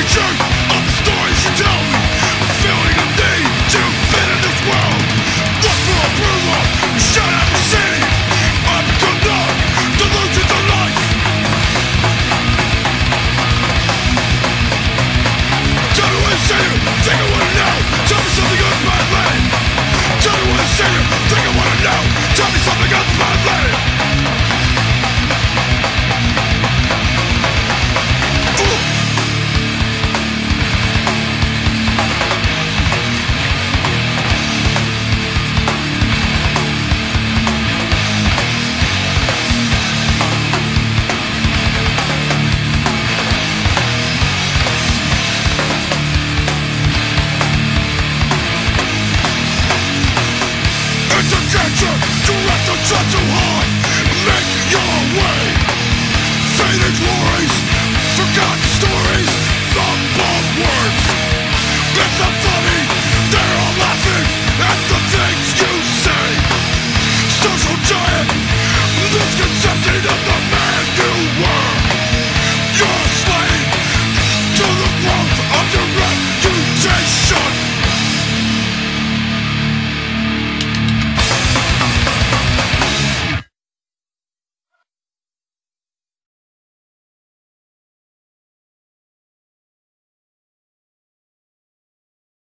Reaching Direct the jet too high